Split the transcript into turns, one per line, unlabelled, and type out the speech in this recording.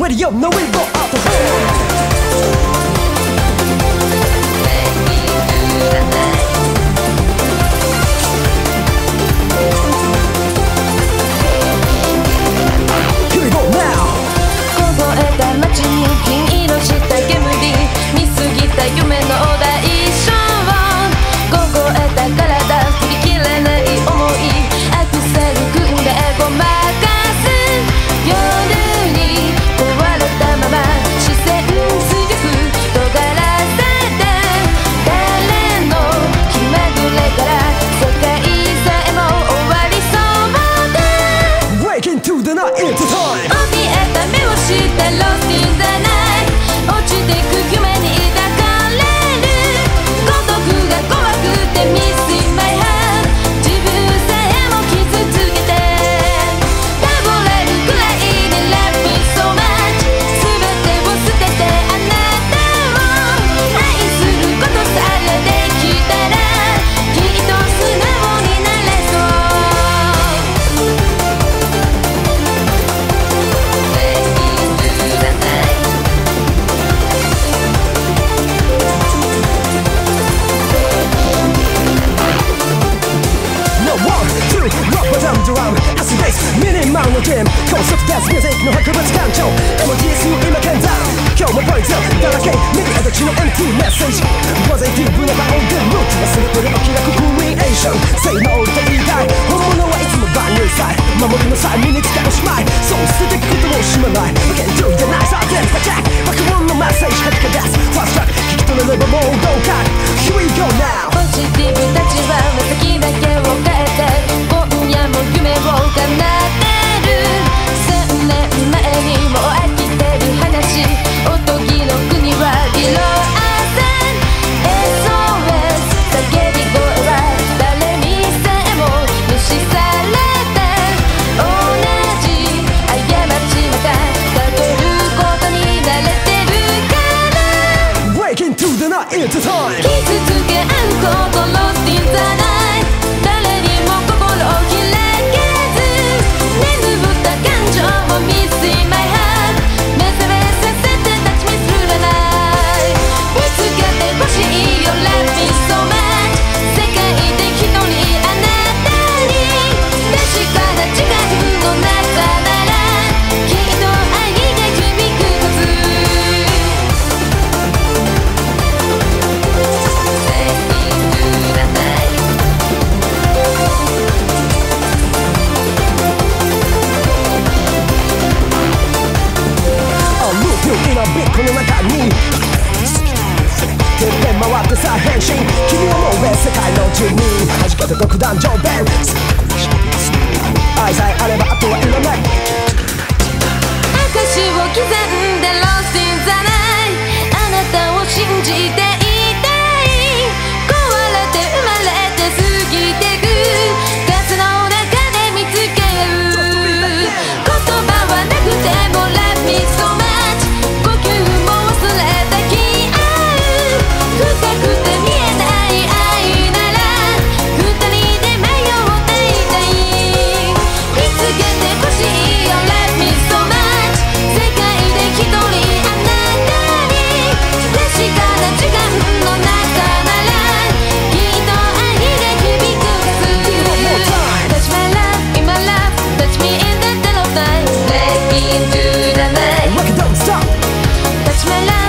radio, no we go out the Jim Concept dance music, no It's a time.
わって
さ変身。君う世界の住け独断上弁愛さえあればあとはいらな。い拍を刻む la